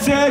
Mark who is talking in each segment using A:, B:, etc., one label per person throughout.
A: ser.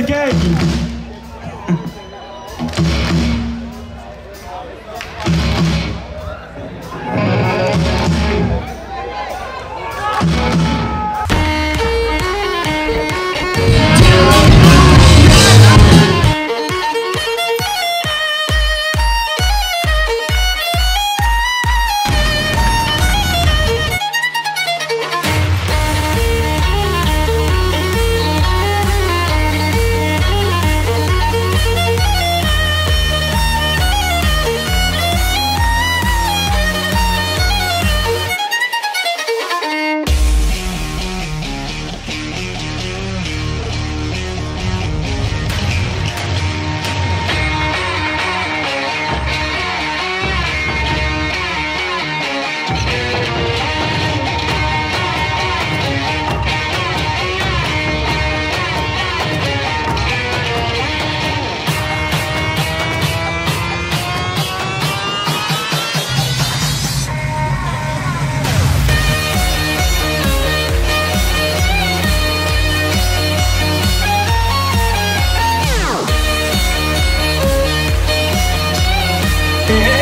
A: Yeah.